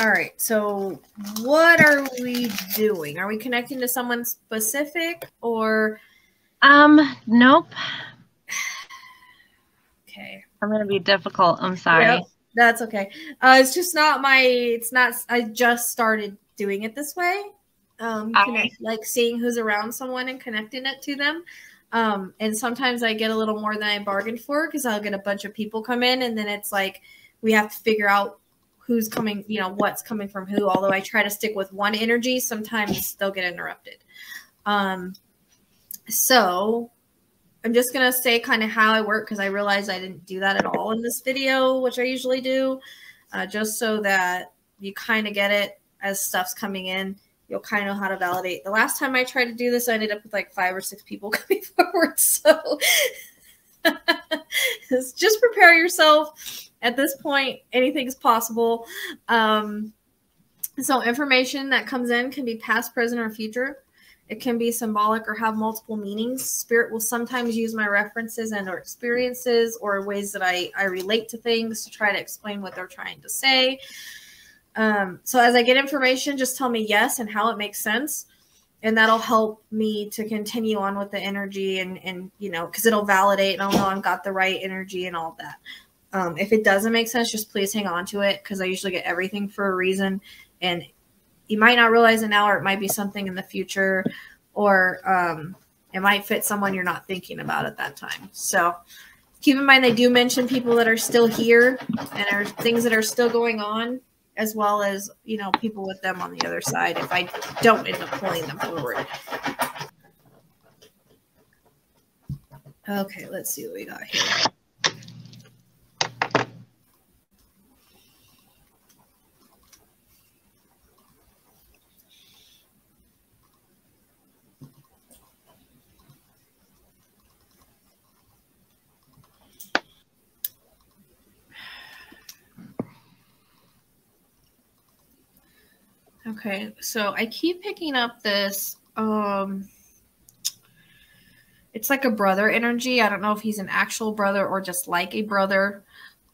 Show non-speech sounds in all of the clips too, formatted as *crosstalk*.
All right. So, what are we doing? Are we connecting to someone specific or? Um, nope. Okay. I'm gonna be difficult. I'm sorry. Yep, that's okay. Uh, it's just not my. It's not. I just started doing it this way. Um, connect, like seeing who's around someone and connecting it to them. Um, and sometimes I get a little more than I bargained for because I'll get a bunch of people come in, and then it's like we have to figure out who's coming, you know, what's coming from who. Although I try to stick with one energy, sometimes they'll get interrupted. Um, so I'm just gonna say kind of how I work because I realized I didn't do that at all in this video, which I usually do, uh, just so that you kind of get it as stuff's coming in you'll kind of know how to validate. The last time I tried to do this, I ended up with like five or six people *laughs* coming forward. So *laughs* just prepare yourself. At this point, anything's possible. Um, so information that comes in can be past, present, or future. It can be symbolic or have multiple meanings. Spirit will sometimes use my references and or experiences or ways that I, I relate to things to try to explain what they're trying to say. Um, so as I get information, just tell me yes and how it makes sense. And that'll help me to continue on with the energy and, and you know, because it'll validate and I'll know I've got the right energy and all that. Um, if it doesn't make sense, just please hang on to it because I usually get everything for a reason. And you might not realize it now, or it might be something in the future, or um, it might fit someone you're not thinking about at that time. So keep in mind, they do mention people that are still here and are things that are still going on as well as you know people with them on the other side if I don't end up pulling them forward. Okay, let's see what we got here. Okay, so I keep picking up this um it's like a brother energy. I don't know if he's an actual brother or just like a brother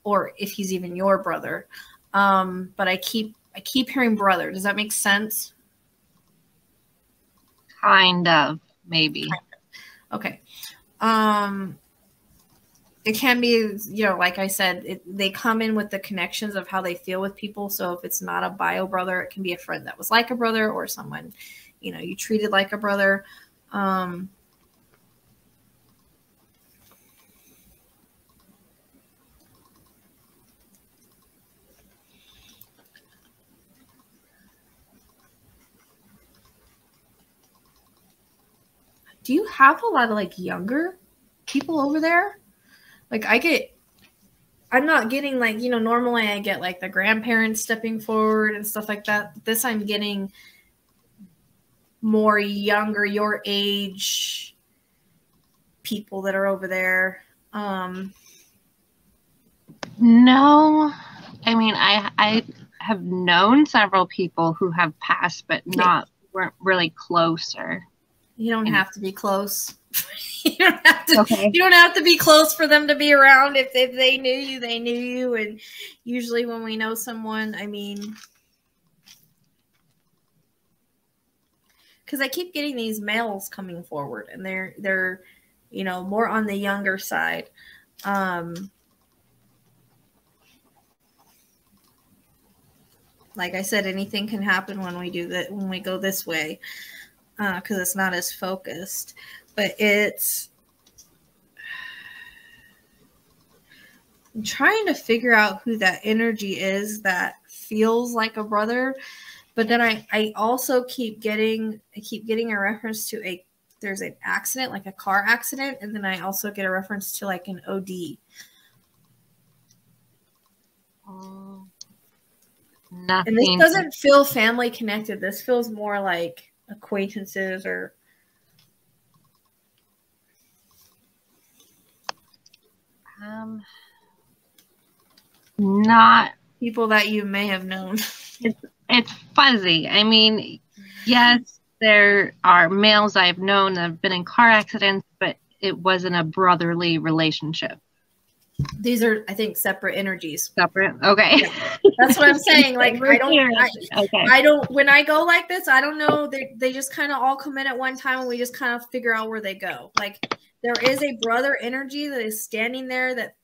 or if he's even your brother. Um but I keep I keep hearing brother. Does that make sense? Kind of, maybe. Okay. Um it can be you know like i said it, they come in with the connections of how they feel with people. So if it's not a bio brother it can be a friend that was like a brother or someone you know you treated like a brother. Um, do you have a lot of like younger people over there like I get I'm not getting like, you know, normally I get like the grandparents stepping forward and stuff like that. This I'm getting more younger, your age people that are over there. Um No. I mean, I I have known several people who have passed but not weren't really closer. You don't have to be close. *laughs* you don't have to. Okay. You don't have to be close for them to be around. If, if they knew you, they knew you. And usually, when we know someone, I mean, because I keep getting these males coming forward, and they're they're, you know, more on the younger side. Um, like I said, anything can happen when we do that when we go this way because uh, it's not as focused but it's I'm trying to figure out who that energy is that feels like a brother but then I, I also keep getting I keep getting a reference to a there's an accident like a car accident and then I also get a reference to like an OD. Oh, um, nothing. And this doesn't feel family connected. This feels more like acquaintances or Um, not people that you may have known. It's it's fuzzy. I mean, yes, there are males I've known that have been in car accidents, but it wasn't a brotherly relationship. These are, I think, separate energies. Separate. Okay. That's what I'm *laughs* saying. Like I don't, I, okay. I don't. When I go like this, I don't know. They they just kind of all come in at one time, and we just kind of figure out where they go. Like there is a brother energy that is standing there. That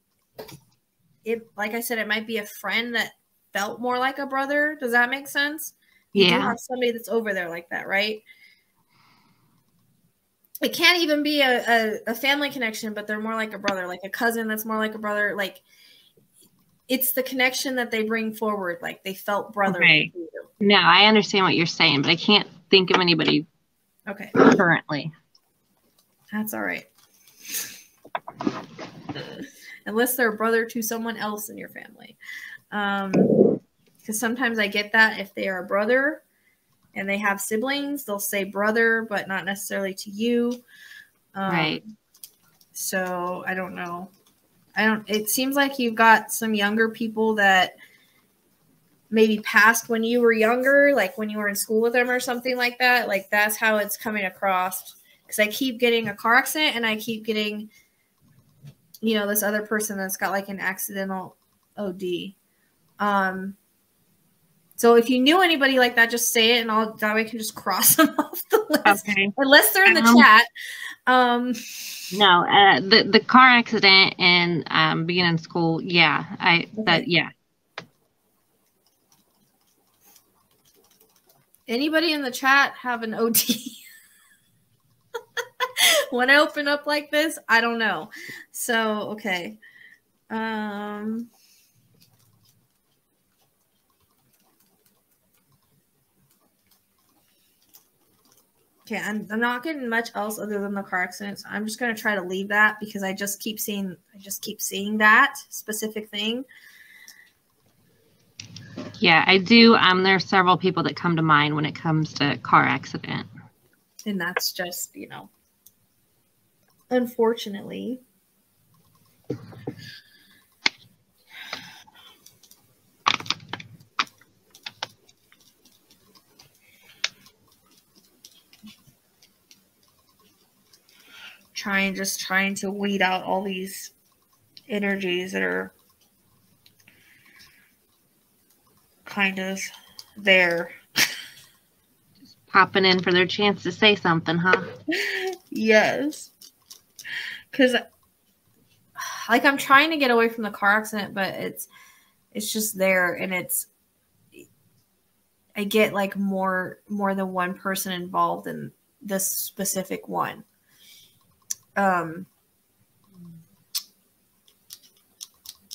it, like I said, it might be a friend that felt more like a brother. Does that make sense? You yeah. have somebody that's over there like that, right? It can't even be a, a, a family connection, but they're more like a brother, like a cousin that's more like a brother. Like it's the connection that they bring forward. Like they felt brotherly. Okay. No, I understand what you're saying, but I can't think of anybody Okay, currently. that's all right. *laughs* Unless they're a brother to someone else in your family. Um, because sometimes I get that if they are a brother and they have siblings, they'll say brother, but not necessarily to you. Um, Right. So I don't know. I don't. It seems like you've got some younger people that maybe passed when you were younger, like when you were in school with them or something like that. Like that's how it's coming across. Because I keep getting a car accident and I keep getting, you know, this other person that's got like an accidental OD. Um. So if you knew anybody like that, just say it, and I'll that way I can just cross *laughs* them off the list. Okay. Unless they're in the Um, chat. Um. No, uh, the the car accident and um, being in school. Yeah, I that Okay. yeah. Anybody in the chat have an OD? *laughs* *laughs* when I open up like this, I don't know. So, okay. Um Okay, I'm, I'm not getting much else other than the car accidents. I'm just gonna try to leave that because I just keep seeing I just keep seeing that specific thing. Yeah, I do. Um, there are several people that come to mind when it comes to car accident. And that's just, you know, unfortunately. Trying, just trying to weed out all these energies that are kind of there. Just popping in for their chance to say something, huh? *laughs* yes. Cuz like I'm trying to get away from the car accident, but it's it's just there and it's I get like more more than one person involved in this specific one. Um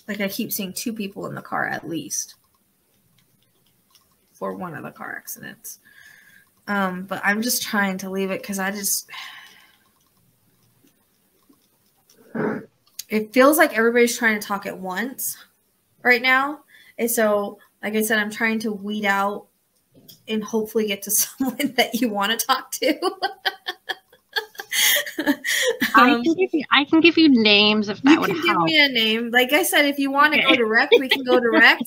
like I keep seeing two people in the car at least for one of the car accidents. Um, but I'm just trying to leave it because I just it feels like everybody's trying to talk at once right now. And so, like I said, I'm trying to weed out and hopefully get to *laughs* someone that you want to talk to. I Um, can give you. I can give you names if that you would can give help. me a name. Like I said, if you want to go direct, we can go direct.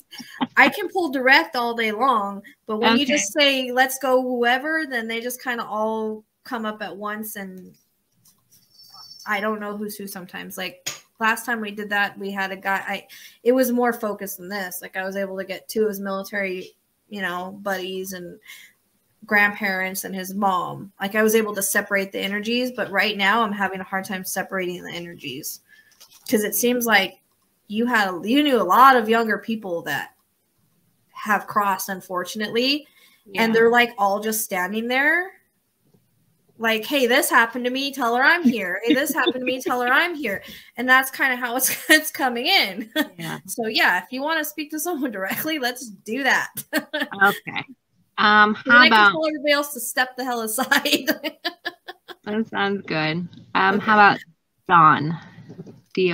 I can pull direct all day long, but when you just say "let's go whoever," then they just kind of all come up at once, and I don't know who's who sometimes. Like last time we did that, we had a guy. I it was more focused than this. Like I was able to get two of his military, you know, buddies and grandparents and his mom. Like I was able to separate the energies, but right now I'm having a hard time separating the energies because it seems like you had you knew a lot of younger people that have crossed unfortunately and they're like all just standing there like hey this happened to me tell her i'm here hey this happened to me *laughs* tell her i'm here and that's kind of how it's, *laughs* it's coming in yeah. *laughs* so yeah if you want to speak to someone directly let's do that Okay. Um, how I can about tell everybody else to step the hell aside that sounds good. Um, Okay. how about Don? D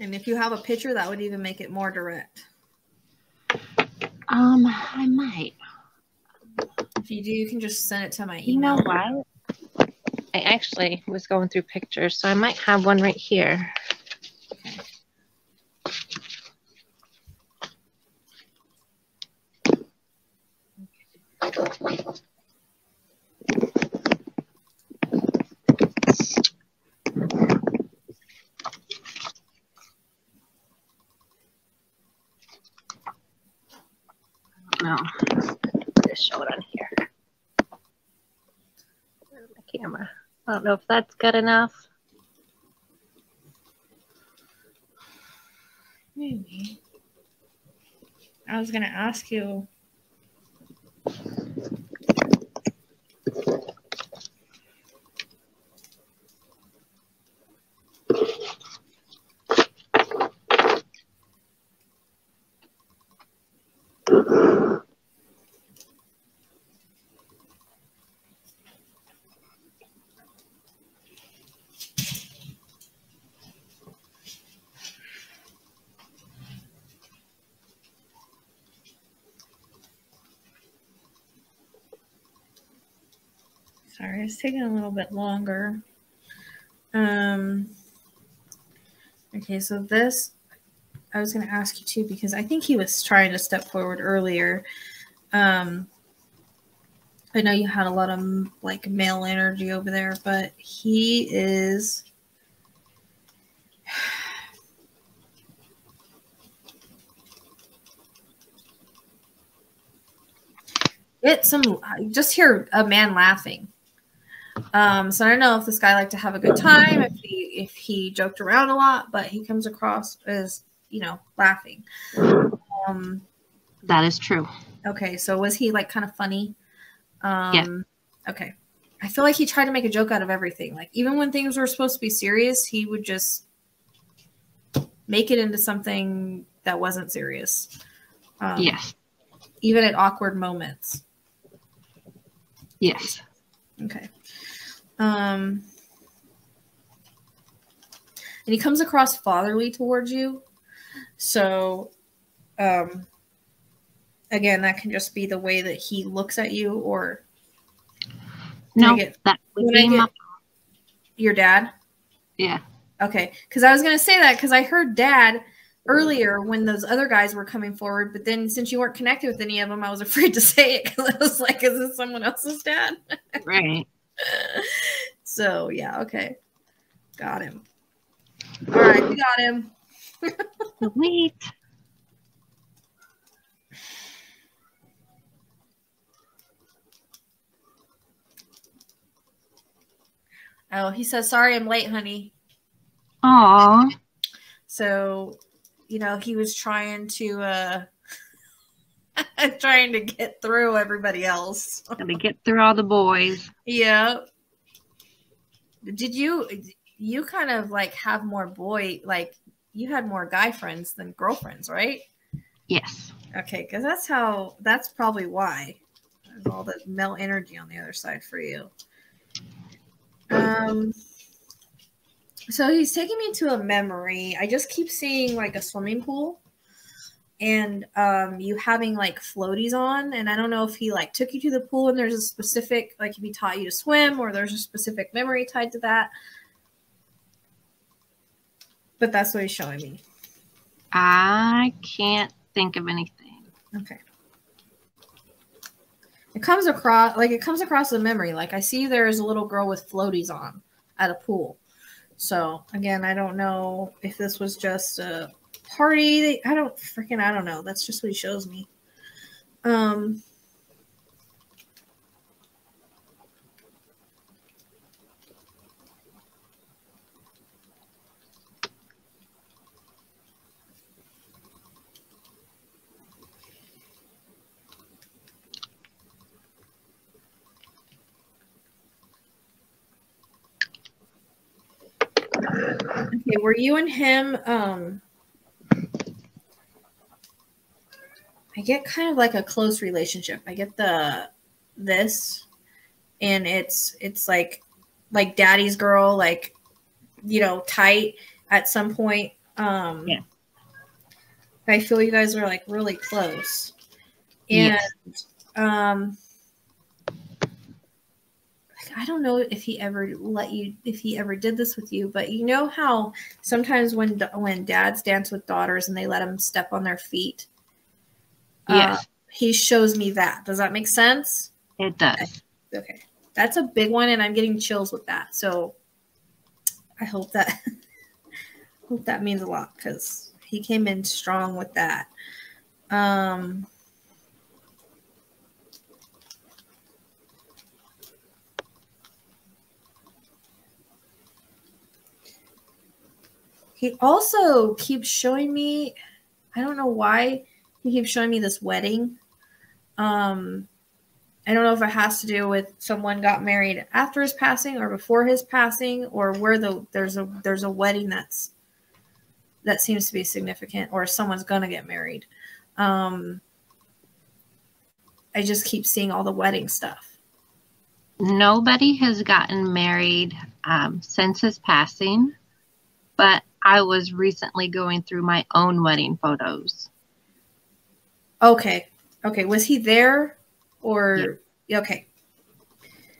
And if you have a picture, that would even make it more direct. Um, I might. If you do, you can just send it to my email. You know what? I actually was going through pictures, so I might have one right here. No, just show it on here. Where's my camera? I don't know if that's good enough. Maybe. I was gonna ask you. Sorry, it's taking a little bit longer. Um, okay, so this, I was going to ask you too, because I think he was trying to step forward earlier. Um, I know you had a lot of like male energy over there, but he is. *sighs* Get some, just hear a man laughing. Um, so I don't know if this guy liked to have a good time, if he if he joked around a lot, but he comes across as you know laughing. Um, That is true. okay, so was he like kind of funny? Um, Yeah. Okay, I feel like he tried to make a joke out of everything. Like even when things were supposed to be serious, he would just make it into something that wasn't serious. Um, Yes. Even at awkward moments. Yes. Okay. Um, and he comes across fatherly towards you. So, um, again, that can just be the way that he looks at you or No, get- that would be my, your dad. yeah. Okay. Because I was going to say that because I heard dad earlier when those other guys were coming forward. But then since you weren't connected with any of them, I was *laughs* afraid to say it because I was like, is this someone else's dad? *laughs* Right. *laughs* so yeah, okay. Got him. All right, we got him. Sweet. Oh, he says, sorry I'm late, honey. Aw. So, you know, he was trying to uh *laughs* trying to get through everybody else. Gotta get through all the boys. yeah. Did you you kind of like have more boy like you had more guy friends than girlfriends, right? Yes. Okay, because that's how that's probably why. There's all the male energy on the other side for you. Um so he's taking me to a memory. I just keep seeing like a swimming pool and um you having like floaties on and I don't know if he like took you to the pool and there's a specific like if he taught you to swim or there's a specific memory tied to that. But that's what he's showing me. I can't think of anything. Okay. It comes across like it comes across the memory. Like I see there is a little girl with floaties on at a pool. So again, I don't know if this was just a party. They, I don't freaking I don't know. That's just what he shows me. Um Okay, were you and him um I get kind of like a close relationship. I get the this and it's it's like like daddy's girl like you know tight at some point Um, Yeah. I feel you guys are like really close, and Yes. um, I don't know if he ever let you, if he ever did this with you, but you know how sometimes when when dads dance with daughters and they let them step on their feet, uh, he shows me that. Does that make sense? it does. Okay, that's a big one, and I'm getting chills with that. So I hope that *laughs* hope that means a lot because he came in strong with that. Um, he also keeps showing me. I don't know why he keeps showing me this wedding. Um, I don't know if it has to do with someone got married after his passing or before his passing, or where the there's a there's a wedding that's that seems to be significant, or someone's gonna get married. Um, I just keep seeing all the wedding stuff. Nobody has gotten married um, since his passing, but I was recently going through my own wedding photos. Okay, okay, was he there, or okay?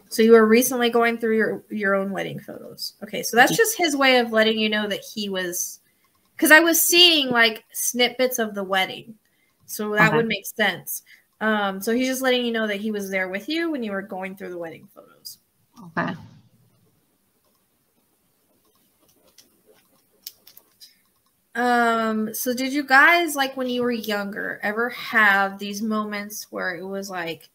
So you were recently going through your your own wedding photos. Okay, so that's just his way of letting you know that he was, because I was seeing like snippets of the wedding, so that Okay. would make sense. Um, so he's just letting you know that he was there with you when you were going through the wedding photos. Okay. Um, so did you guys like when you were younger ever have these moments where it was like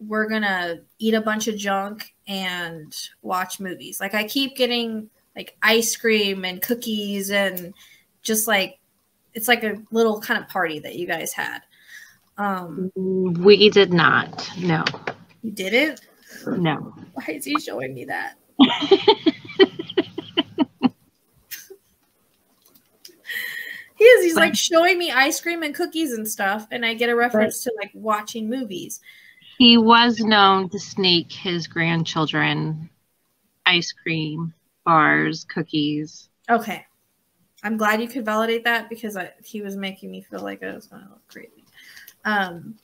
we're gonna eat a bunch of junk and watch movies? Like I keep getting like ice cream and cookies and just like it's like a little kind of party that you guys had. Um, We did not. No. you didn't? No. Why is he showing me that? *laughs* He is. He's like *laughs* showing me ice cream and cookies and stuff, and I get a reference to like watching movies. He was known to sneak his grandchildren ice cream, bars, cookies. Okay, I'm glad you could validate that because I, he was making me feel like I was going to look crazy. Um,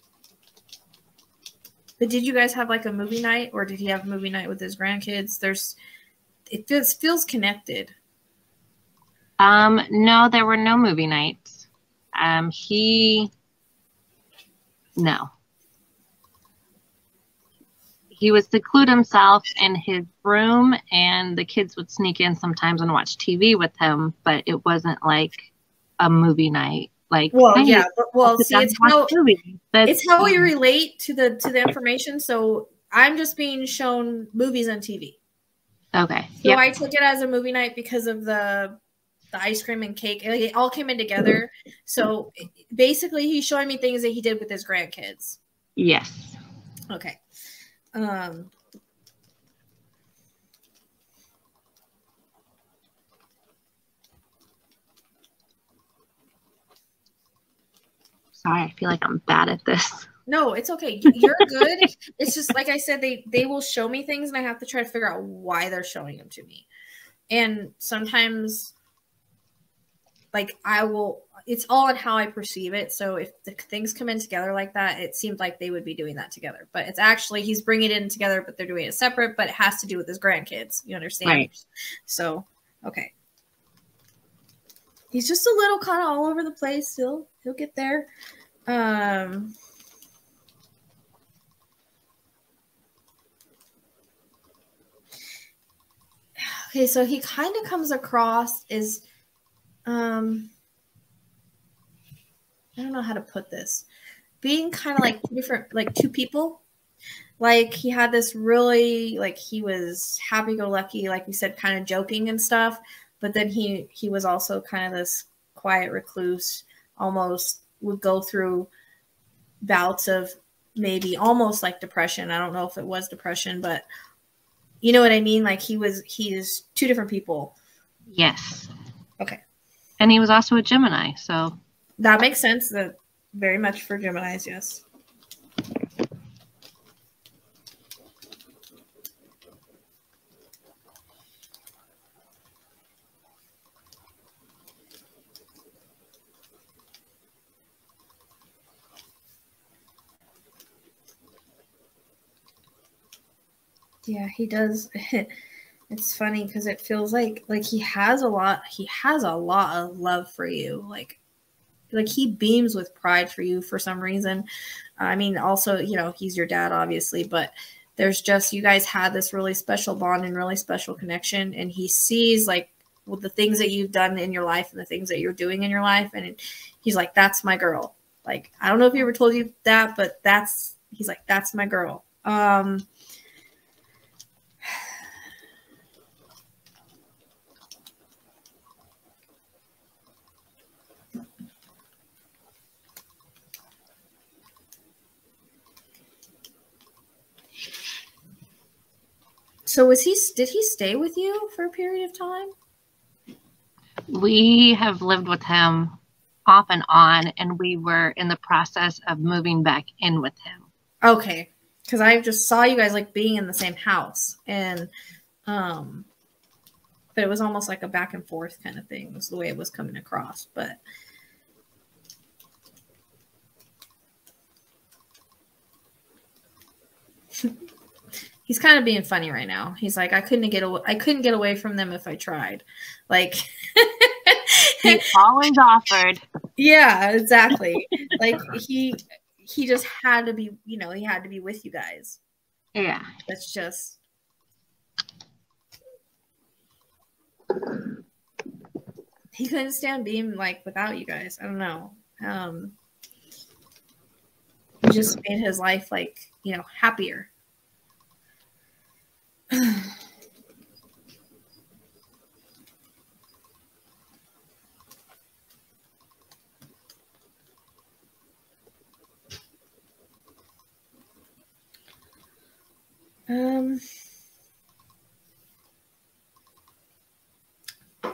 but did you guys have like a movie night, or did he have a movie night with his grandkids? There's, it feels feels connected. Um, no, there were no movie nights. Um, he, no. He would seclude himself in his room, and the kids would sneak in sometimes and watch TV with him, but it wasn't like a movie night. Like, Well, hey, yeah, but, well, see, it's how it's how we relate to the to the information. So I'm just being shown movies on TV. Okay. So Yep. I took it as a movie night because of the the ice cream and cake. Like, it all came in together. So basically, he's showing me things that he did with his grandkids. Yes. Okay. Um. Sorry, I feel like I'm bad at this. No, it's okay. You're good. *laughs* it's just like I said, they they will show me things, and I have to try to figure out why they're showing them to me. And sometimes, like I will, it's all on how I perceive it. So if the things come in together like that, it seems like they would be doing that together. But it's actually he's bringing it in together, but they're doing it separate. But it has to do with his grandkids. You understand? Right. So okay. He's just a little kind of all over the place. He'll he'll get there. Um. Okay, so he kind of comes across as um I don't know how to put this. Being kind of like two different like two people. Like he had this really like he was happy go lucky, like we said, kind of joking and stuff. But then he he was also kind of this quiet recluse, almost would go through bouts of maybe almost like depression. I don't know if it was depression, but you know what I mean? Like he was he is two different people. Yes. Okay and he was also a Gemini. So that makes sense. That very much for Gemini's, yes. Yeah, he does. *laughs* it's funny because it feels like like he has a lot. He has a lot of love for you. Like like he beams with pride for you for some reason. I mean, also you know he's your dad, obviously, but there's just you guys had this really special bond and really special connection, and he sees like with the things that you've done in your life and the things that you're doing in your life, and he's like, "That's my girl." Like I don't know if he ever told you that, but that's he's like, "That's my girl." Um, So was he did he stay with you for a period of time? We have lived with him off and on and we were in the process of moving back in with him. Okay. Cuz I just saw you guys like being in the same house and um but it was almost like a back and forth kind of thing was the way it was coming across, but *laughs* he's kind of being funny right now. He's like, I couldn't get away. I couldn't get away from them if I tried. Like *laughs* he always offered. Yeah, exactly. like he he just had to be. You know, he had to be with you guys. Yeah, that's just. He couldn't stand being like without you guys. I don't know. Um, he just made his life like you know happier um, I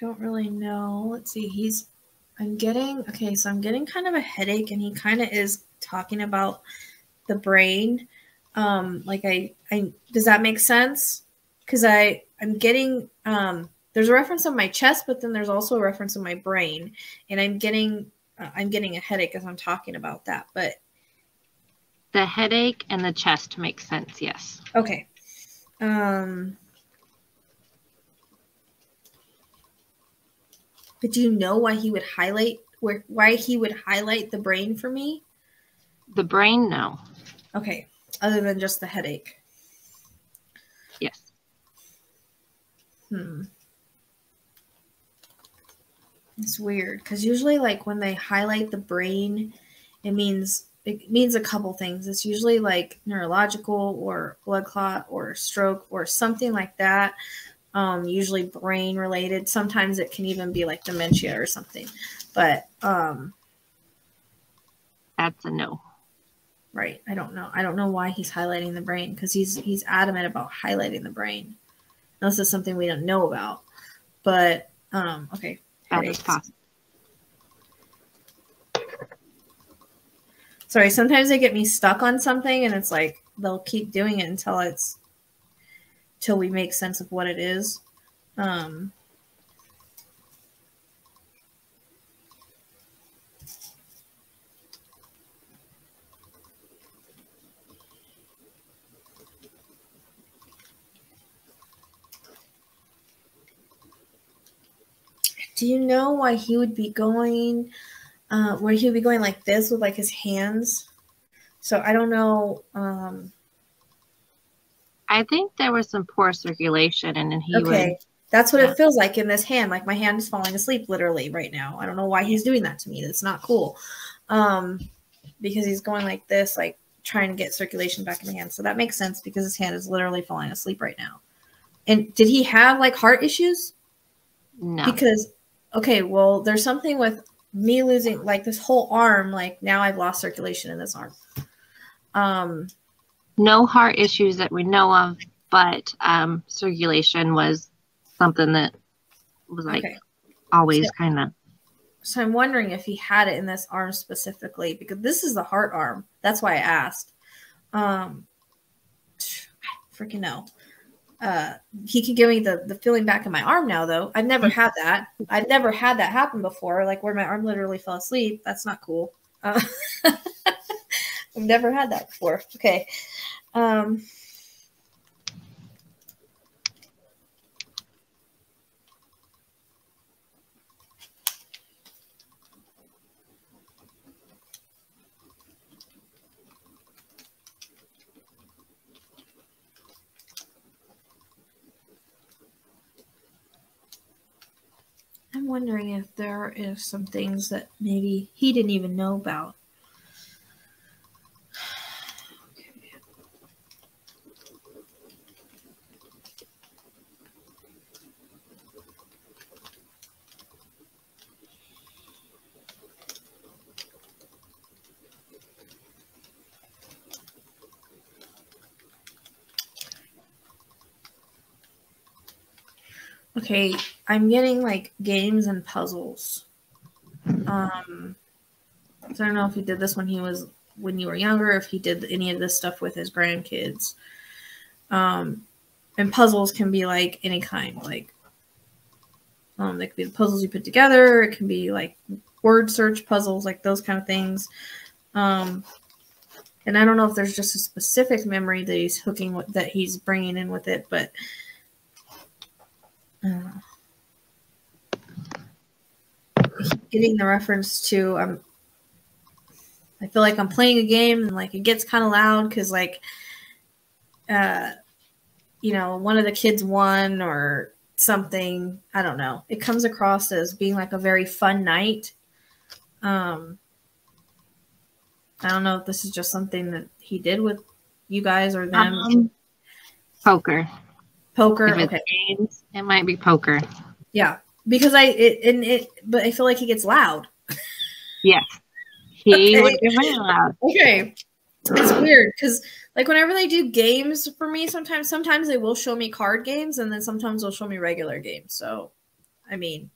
don't really know. Let's see. He's, I'm getting, okay, so I'm getting kind of a headache, and he kind of is talking about the brain um like i i does that make sense? Because i i'm getting um there's a reference on my chest but then there's also a reference in my brain. And i'm getting uh, i'm getting a headache as i'm talking about that but the headache and the chest make sense yes. Okay. Um but do you know why he would highlight where why he would highlight the brain for me? The brain no. Okay other than just the headache. Yes. Hmm. It's weird because usually, like when they highlight the brain, it means it means a couple things. It's usually like neurological or blood clot or stroke or something like that. Um, usually brain related. Sometimes it can even be like dementia or something. But um, that's a no. Right. I don't know. I don't know why he's highlighting the brain because he's he's adamant about highlighting the brain. This is something we don't know about. But um okay. That is possible. Sorry, sometimes they get me stuck on something and it's like they'll keep doing it until it's till we make sense of what it is. Um do you know why he would be going uh, where he would be going like this with like his hands? So I don't know. Um, I think there was some poor circulation, and then he okay. Would, That's what yeah. it feels like in this hand. Like my hand is falling asleep literally right now. I don't know why he's doing that to me. That's not cool. Um, because he's going like this, like trying to get circulation back in the hand. So that makes sense because his hand is literally falling asleep right now. And did he have like heart issues? No. Because okay, well, there's something with me losing like this whole arm. Like now I've lost circulation in this arm. Um, no heart issues that we know of, but um, circulation was something that was like okay. always so, kind of. So I'm wondering if he had it in this arm specifically because this is the heart arm. That's why I asked. Um, I freaking know uh, he could give me the, the feeling back in my arm now though. I've never had that. I've never had that happen before like where my arm literally fell asleep. That's not cool. Uh, *laughs* i've never had that before. Okay. Um wondering if there is some things that maybe he didn't even know about. Okay, I'm getting like games and puzzles. Um, so I don't know if he did this when he was when you were younger, if he did any of this stuff with his grandkids. Um, and puzzles can be like any kind, like um, they could be the puzzles you put together. It can be like word search puzzles, like those kind of things. Um, and I don't know if there's just a specific memory that he's hooking with that he's bringing in with it, but getting the reference to um I feel like I'm playing a game and like it gets kind of loud because like uh you know one of the kids won or something I don't know. It comes across as being like a very fun night. Um I don't know if this is just something that he did with you guys or them. Um, poker Poker. okay. Games, it might be poker. Yeah, because I it and it, but I feel like he gets loud. Yes, he okay. would get really loud. Okay, it's weird because like whenever they do games for me, sometimes sometimes they will show me card games, and then sometimes they'll show me regular games. So, I mean,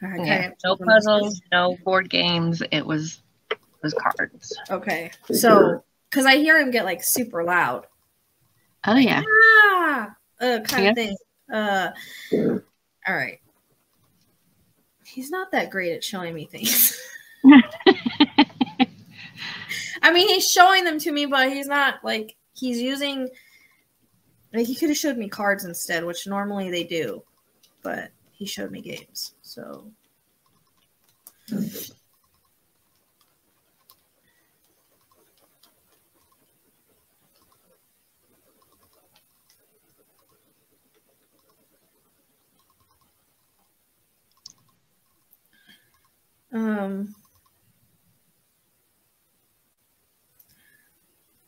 yeah, no puzzles, no board games. It was it was cards. Okay, so because I hear him get like super loud. Oh yeah. Ah, uh, kind yeah. of thing. Uh, all right. He's not that great at showing me things. *laughs* I mean, he's showing them to me, but he's not like he's using. Like he could have showed me cards instead, which normally they do, but he showed me games. So Um,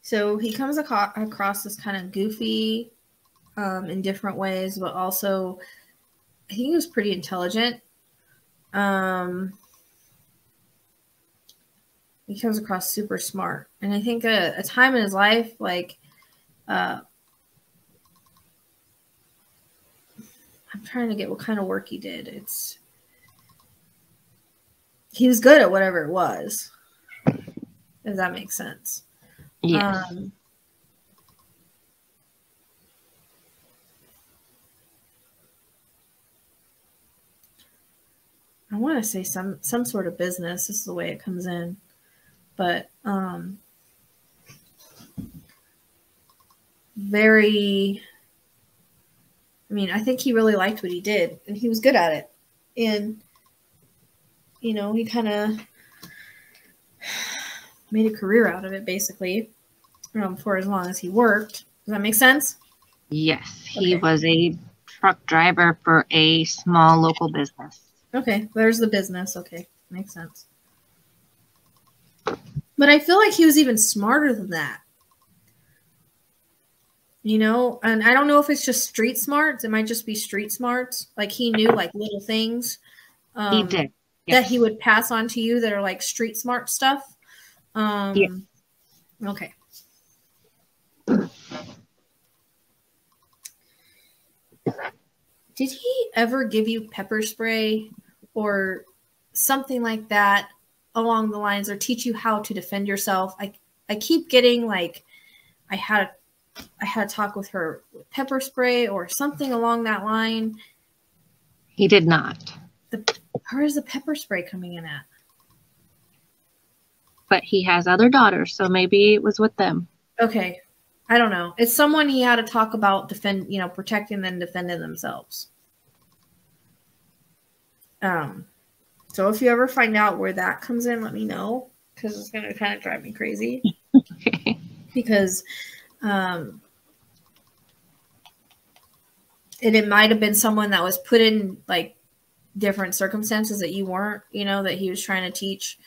so he comes aco- across as kind of goofy um, in different ways, but also I think he was pretty intelligent. Um, he comes across super smart, and I think a, a time in his life, like, uh, I'm trying to get what kind of work he did. It's he was good at whatever it was. If that makes sense. Yeah. Um, I want to say some some sort of business. This is the way it comes in, but um, very. I mean, I think he really liked what he did, and he was good at it. And you know, he kind of made a career out of it basically um, for as long as he worked. Does that make sense? Yes, he okay. was a truck driver for a small local business. Okay, there's the business. Okay, makes sense. But I feel like he was even smarter than that. You know, and I don't know if it's just street smarts. It might just be street smarts. Like he knew like little things. Um, he did that he would pass on to you that are like street smart stuff. Um, yeah. Okay. Did he ever give you pepper spray or something like that along the lines or teach you how to defend yourself? I I keep getting like I had a, I had a talk with her with pepper spray or something along that line. He did not. The where is the pepper spray coming in at? But he has other daughters, so maybe it was with them. Okay. I don't know. It's someone he had to talk about defend, you know, protecting and defending themselves. Um, so if you ever find out where that comes in, let me know because it's gonna kind of drive me crazy. okay. *laughs* Because, um, and it might have been someone that was put in like different circumstances that you weren't, you know, that he was trying to teach.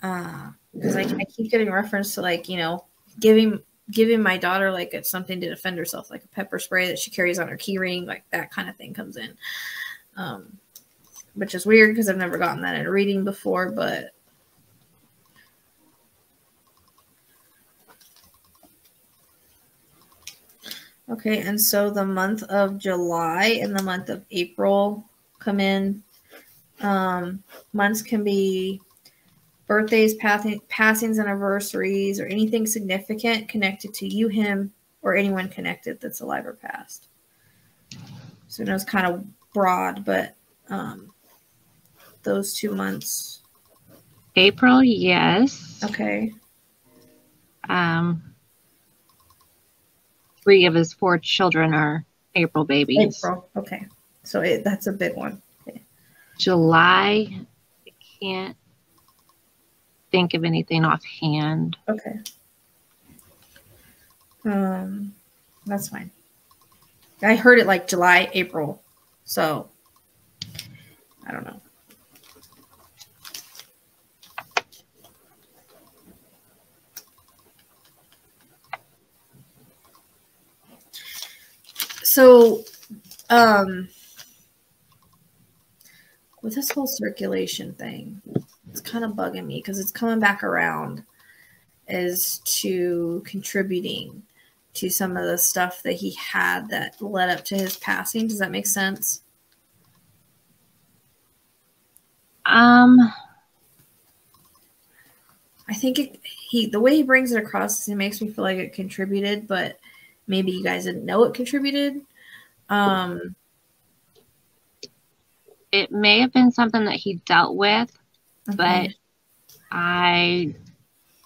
Because uh, I, I keep getting reference to like, you know, giving giving my daughter like a, something to defend herself, like a pepper spray that she carries on her keyring, like that kind of thing comes in. Um, which is weird because I've never gotten that in a reading before, but Okay, and so the month of July and the month of April in. Um, months can be birthdays, passing, passings, anniversaries, or anything significant connected to you, him, or anyone connected that's alive or past. So it was kind of broad, but um, those two months. April, yes. Okay. Um, three of his four children are April babies. April. Okay. So it, that's a big one. Okay. July, I can't think of anything offhand. Okay. Um, that's fine. I heard it like July, April. So I don't know. so um with this whole circulation thing it's kind of bugging me because it's coming back around as to contributing to some of the stuff that he had that led up to his passing. Does that make sense? Um. I think it, he the way he brings it across it makes me feel like it contributed but maybe you guys didn't know it contributed. Um, it may have been something that he dealt with, okay. but I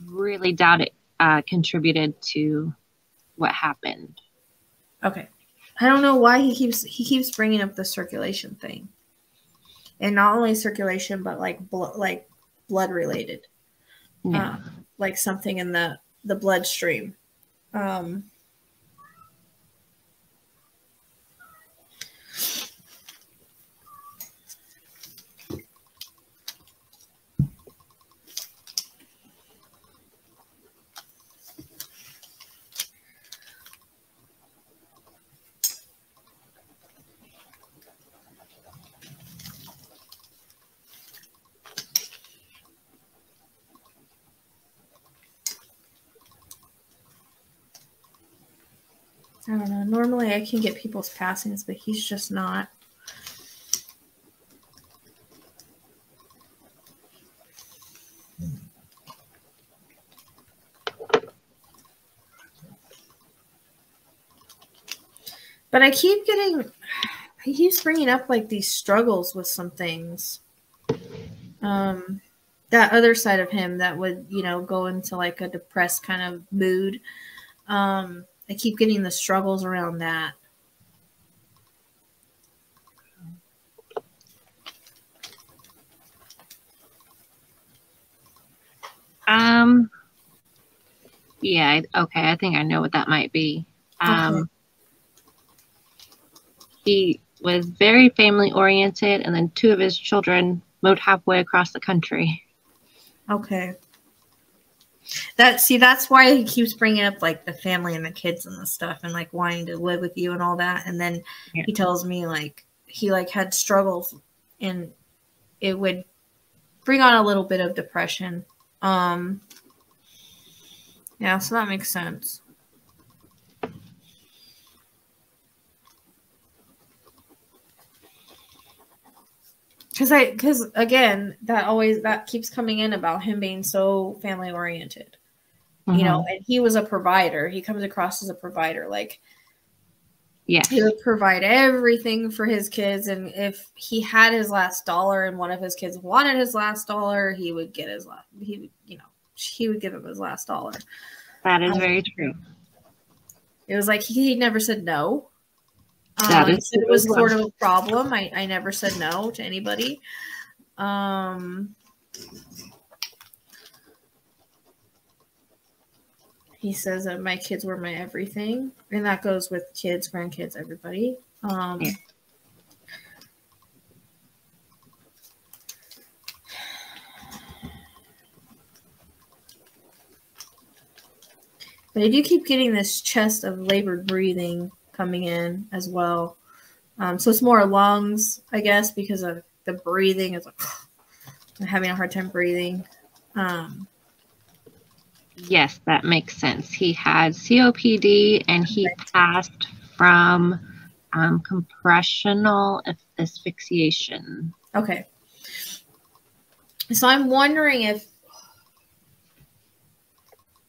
really doubt it uh, contributed to what happened. Okay, I don't know why he keeps he keeps bringing up the circulation thing, and not only circulation, but like blood, like blood related, yeah, uh, like something in the the bloodstream. Um, I don't know. Normally I can get people's passings, but he's just not. But I keep getting, he keeps bringing up like these struggles with some things. Um, that other side of him that would, you know, go into like a depressed kind of mood. Um, I keep getting the struggles around that. Um, yeah, okay, I think I know what that might be. Um, okay. He was very family oriented, and then two of his children moved halfway across the country. Okay. That see, that's why he keeps bringing up like the family and the kids and the stuff, and like wanting to live with you and all that. And then yeah. he tells me like he like had struggles, and it would bring on a little bit of depression. Um, yeah, so that makes sense. Because I because again that always that keeps coming in about him being so family oriented, mm-hmm. you know, mm-hmm. and he was a provider. He comes across as a provider, like yeah, he would provide everything for his kids, and if he had his last dollar and one of his kids wanted his last dollar, he would get his last. He would you know he would give him his last dollar. That is um, very true. It was like he, he never said no. Um, it was sort of a problem. I, I never said no to anybody. Um, he says that my kids were my everything, and that goes with kids, grandkids, everybody. Um, yeah. But I do keep getting this chest of labored breathing coming in as well. Um, so it's more lungs, I guess, because of the breathing. It's like *sighs* I'm having a hard time breathing. Um, yes, that makes sense. He had COPD and he passed from um, compressional asphyxiation. Okay. So I'm wondering if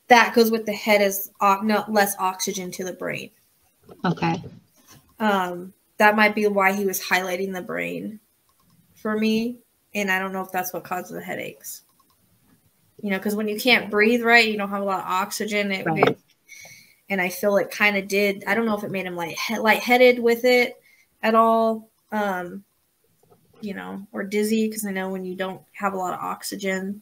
that goes with the head as no, less oxygen to the brain. Okay. Um, that might be why he was highlighting the brain for me. And I don't know if that's what causes the headaches. You know, because when you can't breathe right, you don't have a lot of oxygen. It, right. it and I feel it kind of did. I don't know if it made him light lightheaded with it at all. Um, you know, or dizzy because I know when you don't have a lot of oxygen.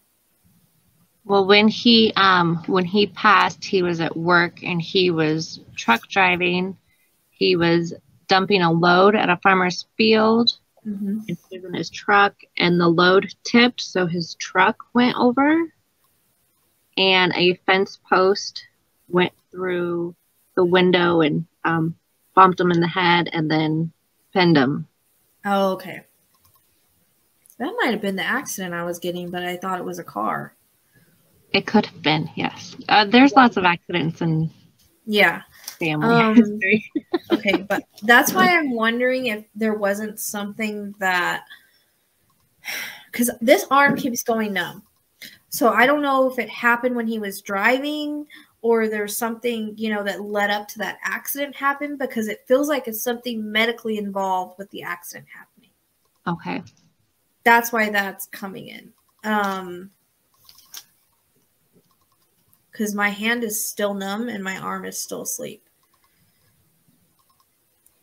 Well, when he um when he passed, he was at work and he was truck driving. He was dumping a load at a farmer's field mm-hmm. was in his truck and the load tipped so his truck went over and a fence post went through the window and um, bumped him in the head and then pinned him. Oh, okay. That might have been the accident I was getting, but I thought it was a car. It could have been, yes. Uh, there's lots of accidents and yeah, family um, history. *laughs* okay, but that's why I'm wondering if there wasn't something that because this arm keeps going numb. So I don't know if it happened when he was driving or there's something, you know, that led up to that accident happen because it feels like it's something medically involved with the accident happening. Okay. That's why that's coming in. Um because my hand is still numb and my arm is still asleep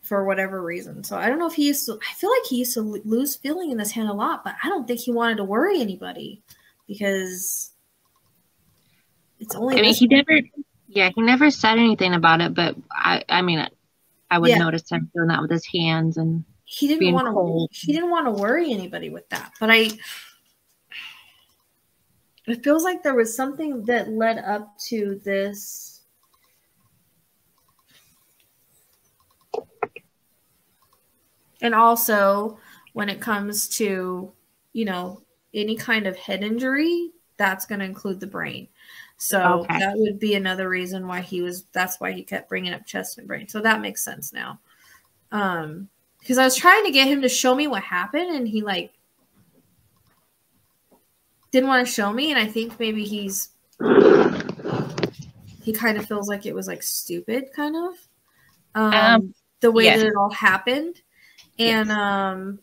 for whatever reason. So I don't know if he used to, I feel like he used to lose feeling in his hand a lot, but I don't think he wanted to worry anybody because it's only. I mean, he never, yeah, he never said anything about it, but I, I mean, I would yeah. notice him doing that with his hands and he didn't want to, he didn't want to worry anybody with that, but I, it feels like there was something that led up to this and also when it comes to you know any kind of head injury that's going to include the brain. So okay. that would be another reason why he was that's why he kept bringing up chest and brain. So that makes sense now. Um because i was trying to get him to show me what happened and he like didn't want to show me, and I think maybe he's he kind of feels like it was like stupid, kind of. Um, um the way yes. that it all happened, and yes. um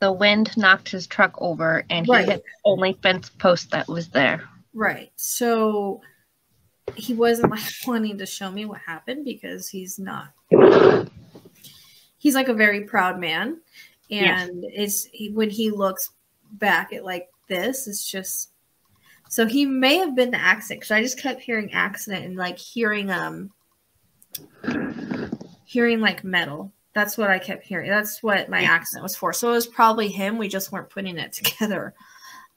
the wind knocked his truck over, and he right. hit the only fence post that was there. Right. So he wasn't *laughs* like wanting to show me what happened because he's not. He's like a very proud man, and yes. it's he, when he looks back at like this. It's just so he may have been the accident because I just kept hearing accident and like hearing um hearing like metal. That's what I kept hearing. That's what my accent was for. So it was probably him. We just weren't putting it *laughs* together.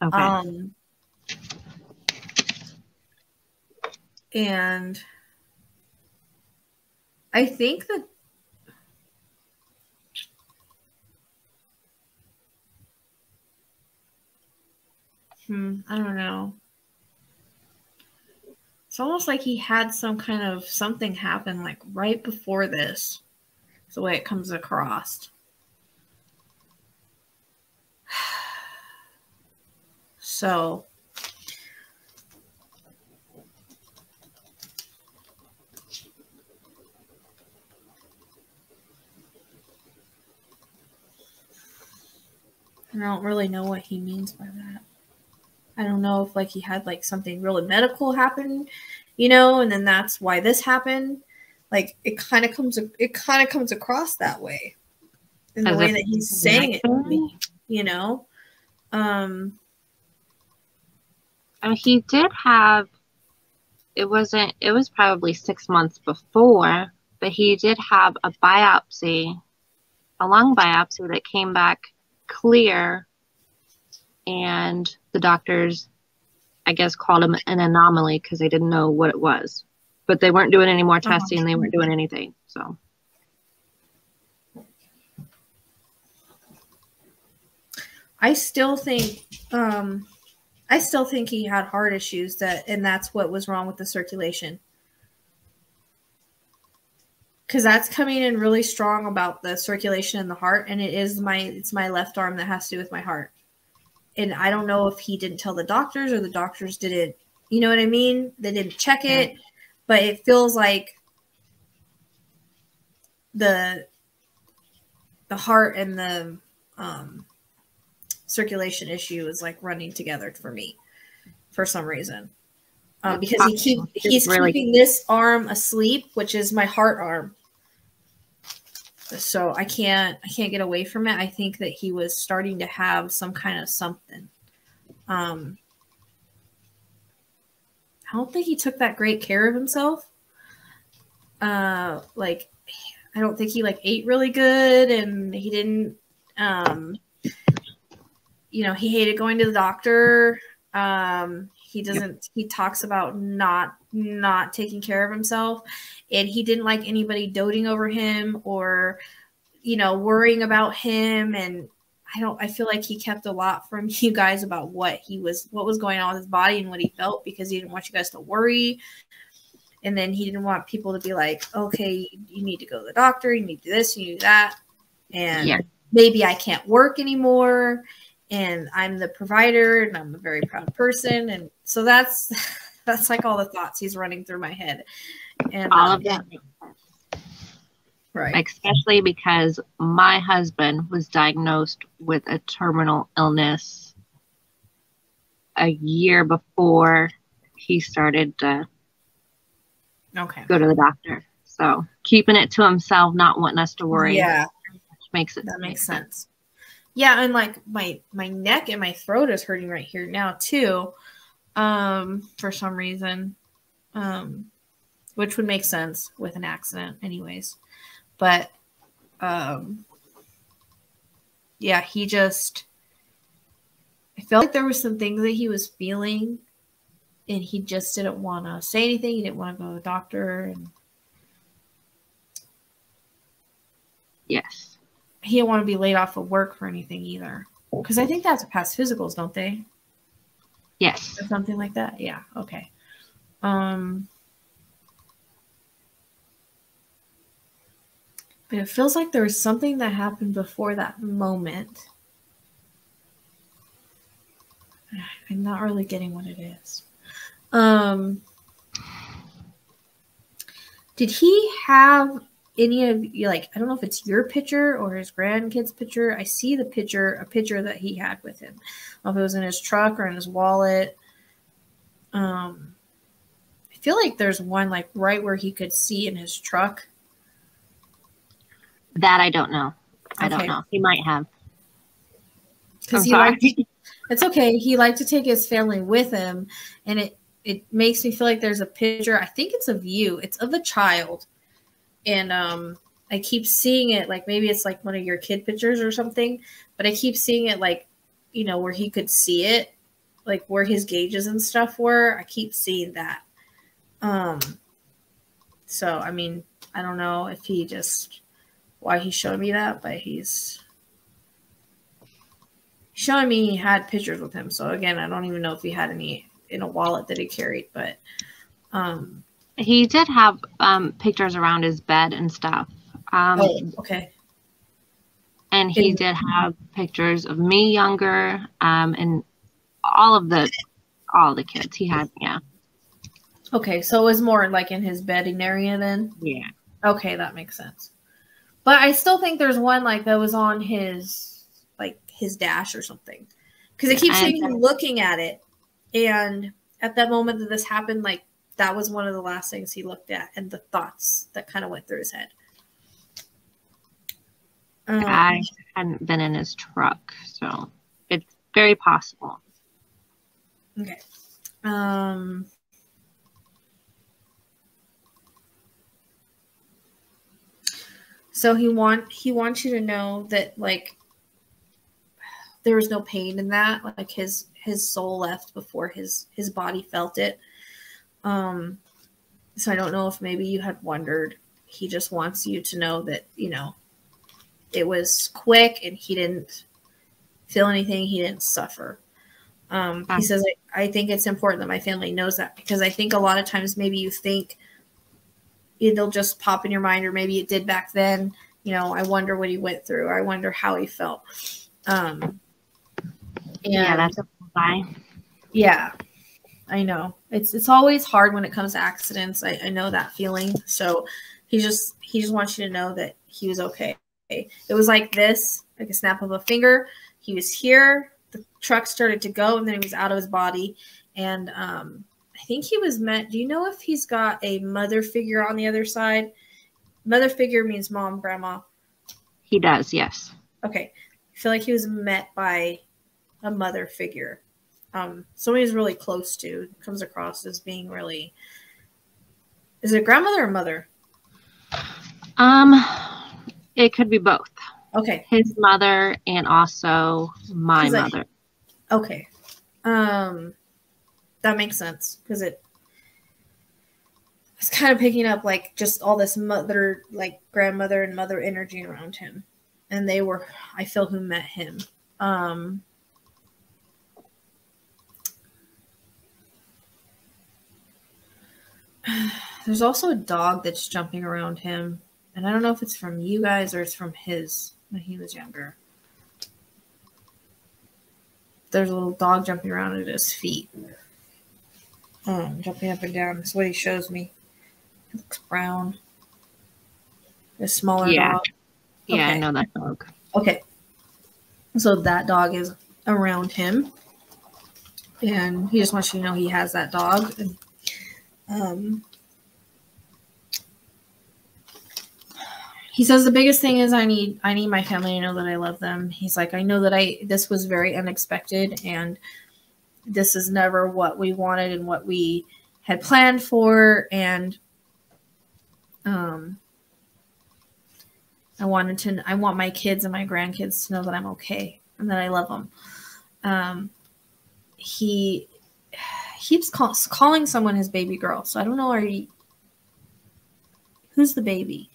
Okay. Um, and I think that Hmm, I don't know. It's almost like he had some kind of something happen like right before this. The way it comes across. *sighs* So I don't really know what he means by that. I don't know if like he had like something really medical happen, you know, and then that's why this happened. Like it kind of comes it kind of comes across that way in the As way that he's saying it to me, you know. Um I mean, he did have it wasn't it was probably 6 months before, but he did have a biopsy, a lung biopsy that came back clear and the doctors, I guess, called him an anomaly because they didn't know what it was. But they weren't doing any more uh-huh. testing. They weren't doing anything. So. I still think um, I still think he had heart issues that and that's what was wrong with the circulation. Cuz that's coming in really strong about the circulation in the heart and it is my it's my left arm that has to do with my heart. And I don't know if he didn't tell the doctors or the doctors didn't, you know what I mean? They didn't check it, but it feels like the the heart and the um circulation issue is like running together for me for some reason. Um, because he keep he's really keeping this arm asleep, which is my heart arm. So I can't I can't get away from it. I think that he was starting to have some kind of something. Um, I don't think he took that great care of himself. Uh, like I don't think he like ate really good, and he didn't um you know, he hated going to the doctor. Um, he doesn't. He talks about not not taking care of himself, and he didn't like anybody doting over him or, you know, worrying about him. And I don't. I feel like he kept a lot from *laughs* you guys about what he was, what was going on with his body and what he felt because he didn't want you guys to worry. And then he didn't want people to be like, okay, you need to go to the doctor, you need to do this, you need to do that, and yeah. maybe I can't work anymore and I'm the provider and I'm a very proud person. And so that's *laughs* that's like all the thoughts he's running through my head. And all um, of that. Right. Especially because my husband was diagnosed with a terminal illness a year before he started to okay. go to the doctor. So keeping it to himself, not wanting us to worry. Yeah. Makes it that makes sense. Yeah, and like my my neck and my throat is hurting right here now too. Um, for some reason. Um, which would make sense with an accident anyways. But um yeah, he just I felt like there was some things that he was feeling and he just didn't want to say anything. He didn't want to go to the doctor and Yes he didn't want to be laid off of work for anything either. Because I think that's past physicals, don't they? Yes. Or something like that. Yeah. Okay. Um, but it feels like there was something that happened before that moment. I'm not really getting what it is. Um, did he have any of you like I don't know if it's your picture or his grandkid's picture. I see the picture, a picture that he had with him. if it was in his truck or in his wallet. Um I feel like there's one like right where he could see in his truck. That I don't know. I okay. don't know. He might have. Because he liked, it's okay. He liked to take his family with him, and it it makes me feel like there's a picture. I think it's of you. It's of a child and um I keep seeing it like maybe it's like one of your kid pictures or something, but I keep seeing it like you know where he could see it, like where his gauges and stuff were. I keep seeing that. Um so I mean, I don't know if he just why he showed me that, but he's showing me he had pictures with him. So again, I don't even know if he had any in a wallet that he carried, but um he did have um, pictures around his bed and stuff. Um, oh, okay. And he did have pictures of me younger, um, and all of the all the kids he had. Yeah. Okay, so it was more like in his bedding area then. Yeah. Okay, that makes sense. But I still think there's one like that was on his like his dash or something, because I keep seeing him looking at it, and at that moment that this happened, like that was one of the last things he looked at and the thoughts that kind of went through his head. Um, I hadn't been in his truck, so it's very possible. Okay. Um, so he want he wants you to know that like there was no pain in that like his his soul left before his his body felt it um, so I don't know if maybe you had wondered. He just wants you to know that, you know, it was quick and he didn't feel anything, he didn't suffer. Um, he says, I, I think it's important that my family knows that because I think a lot of times maybe you think it'll just pop in your mind, or maybe it did back then. You know, I wonder what he went through, or I wonder how he felt. Um, yeah, that's a lie. Yeah, I know. It's it's always hard when it comes to accidents. I, I know that feeling. So he just he just wants you to know that he was okay. It was like this, like a snap of a finger. He was here. The truck started to go, and then he was out of his body. And um, I think he was met. Do you know if he's got a mother figure on the other side? Mother figure means mom, grandma. He does, yes. Okay. I feel like he was met by a mother figure. Um, somebody he's really close to comes across as being really. Is it grandmother or mother? Um, it could be both. Okay. His mother and also my mother. okay. Um, that makes sense because it. was kind of picking up like just all this mother, like grandmother and mother energy around him, and they were, I feel, who met him. Um, *sighs* There's also a dog that's jumping around him, and I don't know if it's from you guys or it's from his when he was younger. There's a little dog jumping around at his feet. Um, jumping up and down. That's what he shows me. It looks brown. A smaller yeah. dog. Yeah, I know that dog. Okay. So that dog is around him. And he just wants you to know he has that dog. And um, he says the biggest thing is I need I need my family to know that I love them. He's like I know that I this was very unexpected and this is never what we wanted and what we had planned for and um I wanted to I want my kids and my grandkids to know that I'm okay and that I love them. Um he keeps call, calling someone his baby girl. So I don't know. Are you? Who's the baby?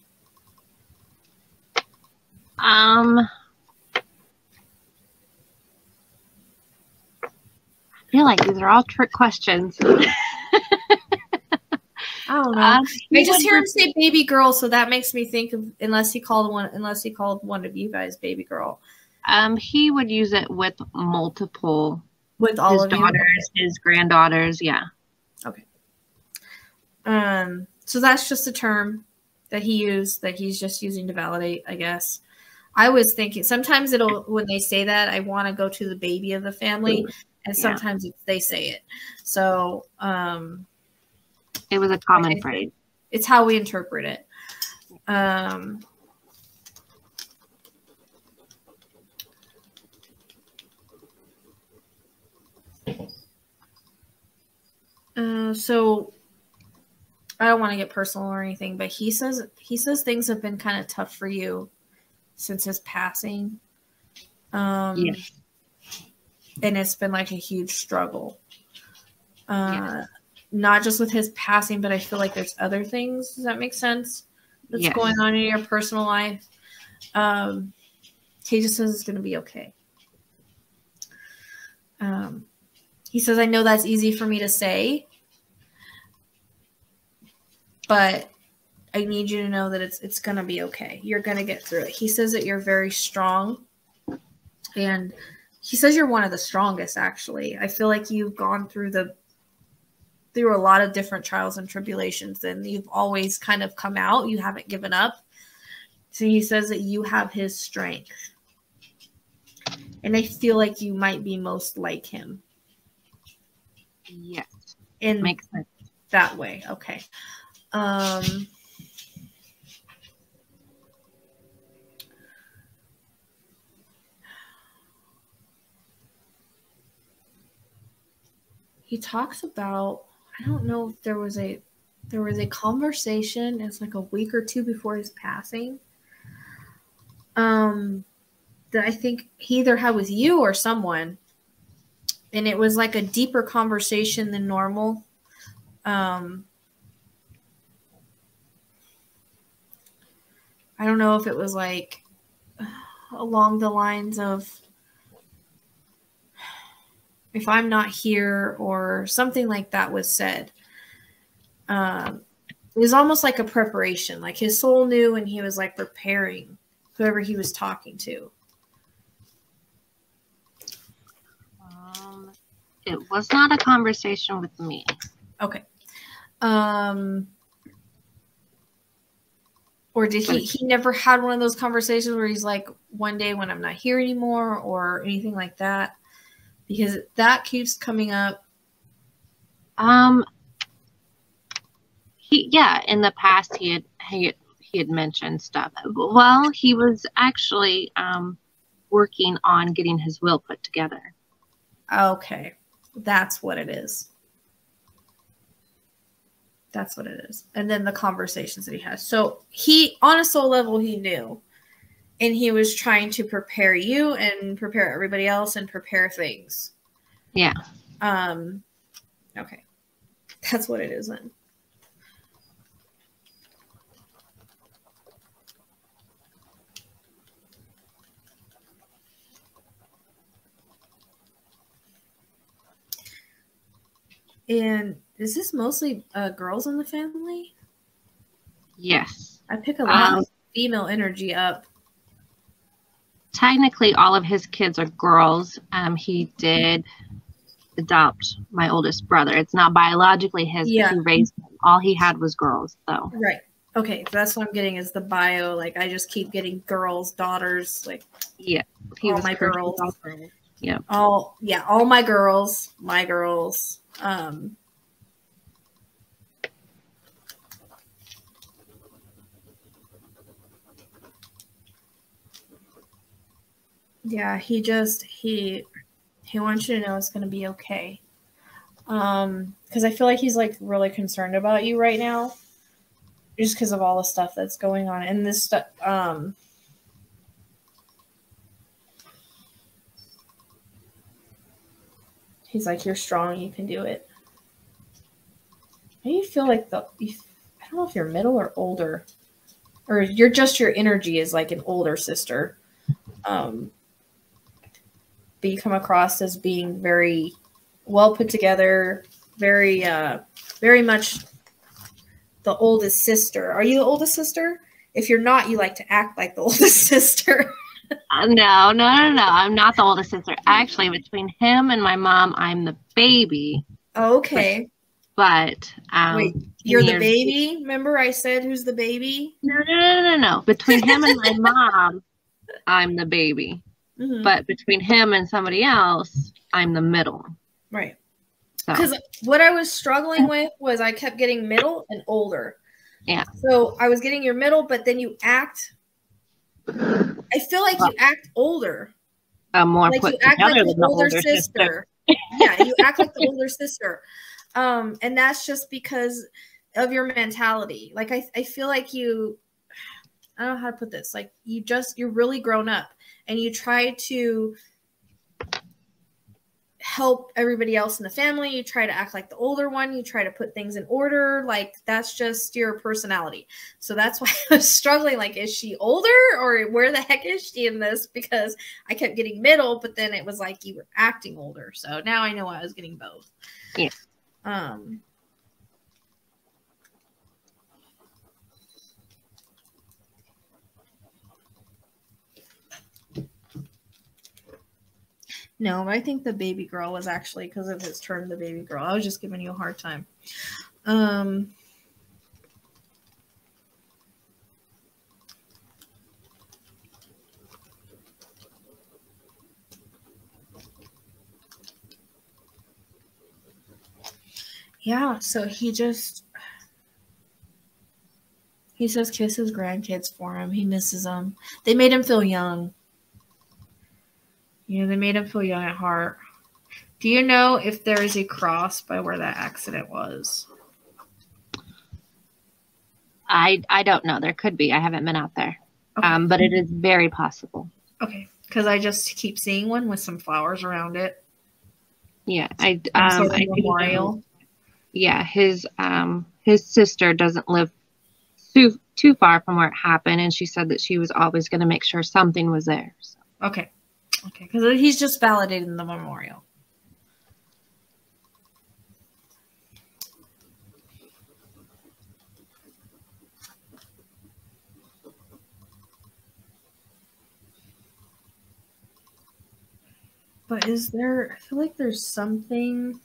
Um, feel like these are all trick questions. *laughs* I don't know. Uh, I just hear him say baby girl, so that makes me think of unless he called one unless he called one of you guys baby girl. Um, he would use it with multiple with all his of daughters, you? his granddaughters. Yeah. Okay. Um. So that's just a term that he used that he's just using to validate, I guess. I was thinking sometimes it'll when they say that I want to go to the baby of the family, and sometimes yeah. they say it. So um, it was a common phrase. It's how we interpret it. Um, Uh, so I don't want to get personal or anything, but he says he says things have been kind of tough for you since his passing. Um, yes. And it's been like a huge struggle. Uh, Not just with his passing, but I feel like there's other things. Does that make sense? That's yes. going on in your personal life. Um, he just says it's going to be okay. Um, he says, I know that's easy for me to say, but I need you to know that it's it's gonna be okay. You're gonna get through it. He says that you're very strong. And he says you're one of the strongest, actually. I feel like you've gone through the through a lot of different trials and tribulations, and you've always kind of come out. You haven't given up. So he says that you have his strength. And I feel like you might be most like him. Yes. In makes sense. That way. Okay. Um he talks about I don't know if there was a there was a conversation it's like a week or two before his passing. Um that I think he either had with you or someone. And it was like a deeper conversation than normal. Um I don't know if it was like along the lines of if I'm not here or something like that was said. Um, it was almost like a preparation. Like his soul knew and he was like preparing whoever he was talking to. Um, it was not a conversation with me. Okay. Um, or did he he never had one of those conversations where he's like one day when I'm not here anymore or anything like that? Because that keeps coming up. Um he yeah, in the past he had he had, he had mentioned stuff. Well, he was actually um working on getting his will put together. Okay. That's what it is. That's what it is. And then the conversations that he has. So he, on a soul level, he knew. And he was trying to prepare you and prepare everybody else and prepare things. Yeah. Um, okay. That's what it is then. And is this mostly uh, girls in the family? Yes. I pick a lot Um, of female energy up. Technically, all of his kids are girls. Um, he did adopt my oldest brother. It's not biologically his, Yeah. he raised him. All he had was girls, though. Right. Okay, so that's what I'm getting is the bio. Like I just keep getting girls, daughters, like Yeah. He All my girls. Yeah. all yeah, all my girls, my girls. Um Yeah, he just he he wants you to know it's gonna be okay. Um, because I feel like he's like really concerned about you right now. Just because of all the stuff that's going on. And this stuff um He's like, You're strong, you can do it. Do you feel like the I don't know if you're middle or older. Or you're just your energy is like an older sister. Um but you come across as being very well put together, very uh very much the oldest sister. Are you the oldest sister? If you're not, you like to act like the *laughs* oldest sister. Uh, no, no, no, no. I'm not the oldest sister. Actually, between him and my mom, I'm the baby. okay. But um, Wait, You're the baby. Remember I said who's the baby? No, no, no, no, no. Between him and my mom, I'm the baby. Mhm. But between him and somebody else, I'm the middle. right. So Because what I was struggling with was I kept getting middle and older. Yeah. So I was getting your middle, but then you act. I feel like you act older. I'm more like you act like the older, older sister. sister. yeah, you act like the older sister. Um, and that's just because of your mentality. Like I, I feel like you I don't know how to put this. Like you just you're really grown up and you try to help everybody else in the family. You try to act like the older one. You try to put things in order. Like that's just your personality. So that's *laughs* why I was struggling. Like, is she older or where the heck is she in this? Because I kept getting middle, but then it was like you were acting older. So now I know I was getting both. Yeah. Um. No, I think the baby girl was actually because of his turn the baby girl. I was just giving you a hard time. Um Yeah, so he just he says kiss his grandkids for him. He misses them. They made him feel young. Yeah, they made him feel young at heart. Do you know if there is a cross by where that accident was? I I don't know. There could be. I haven't been out there. Okay. Um, but it is very possible. Okay, because I just keep seeing one with some flowers around it. Yeah, I um I memorial. yeah, his um his sister doesn't live too too far from where it happened, and she said that she was always going to make sure something was there. So. Okay, okay, because he's just validating the memorial. But is there, I feel like there's something.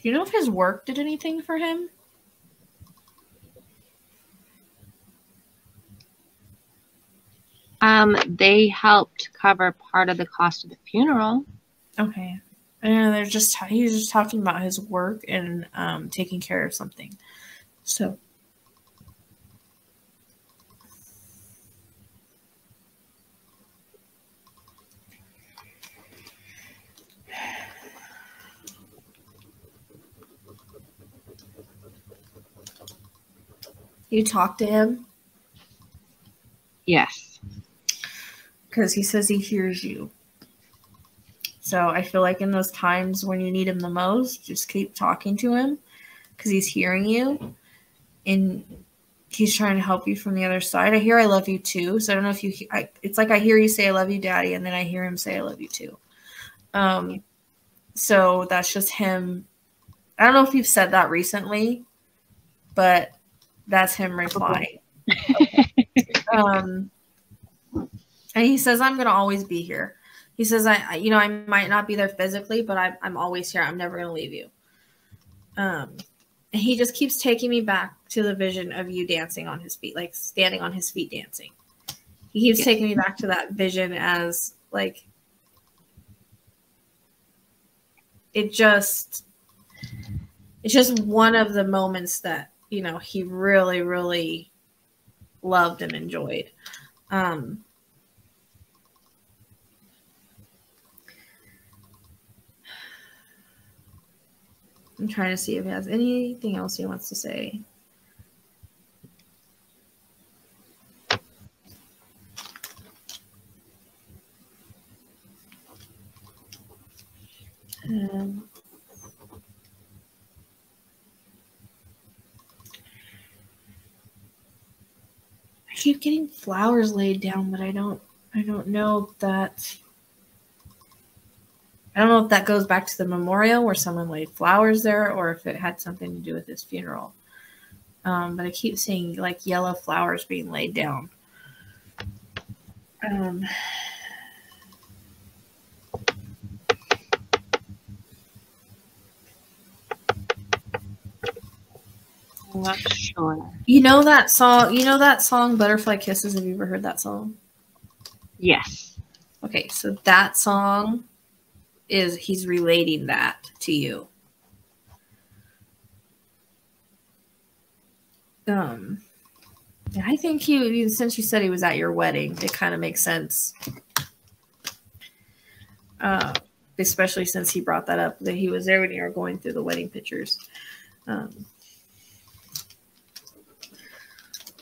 Do you know if his work did anything for him? Um, they helped cover part of the cost of the funeral. Okay. And they're just he's just talking about his work and um, taking care of something. So You talked to him? Yes. Because he says he hears you. So I feel like in those times when you need him the most, just keep talking to him because he's hearing you and he's trying to help you from the other side. I hear I love you too. So I don't know if you, I, it's like I hear you say I love you, daddy, and then I hear him say I love you too. Um, so that's just him. I don't know if you've said that recently, but that's him replying. *laughs* um, and he says, I'm going to always be here. He says, I, you know, I might not be there physically, but I, I'm always here. I'm never going to leave you. Um, and he just keeps taking me back to the vision of you dancing on his feet, like standing on his feet dancing. He keeps yeah. taking me back to that vision as like it just it's just one of the moments that you know he really really loved and enjoyed um I'm trying to see if he has anything else he wants to say. Um, keep getting flowers laid down, but I don't I don't know that I don't know if that goes back to the memorial where someone laid flowers there or if it had something to do with his funeral. Um, but I keep seeing like yellow flowers being laid down. Um, I'm not sure. You know that song? You know that song, Butterfly Kisses? Have you ever heard that song? Yes. Okay, so that song is he's relating that to you. Um, I think he, since you said he was at your wedding, it kind of makes sense. Uh, especially since he brought that up that he was there when you were going through the wedding pictures. Um,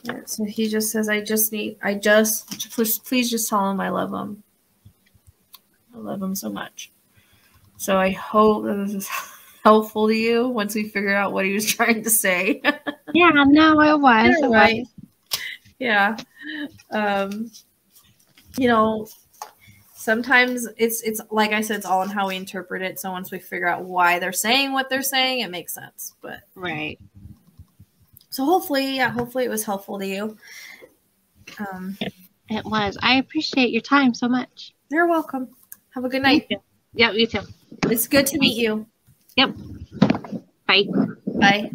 yeah, so he just says, I just need, I just, please, please just tell him I love him. I love him so much. So I hope this is *laughs* helpful to you once we figure out what he was *laughs* trying to say. yeah, no, it was. *laughs* Yeah, right. Yeah. Um, you know, sometimes it's it's like I said, it's all in how we interpret it. So once we figure out why they're saying what they're saying, it makes sense. But right. So hopefully, yeah, hopefully it was helpful to you. Um, it was. I appreciate your time so much. You're welcome. Have a good night. You yeah, you too. It's good to meet you. Yep. Bye. Bye.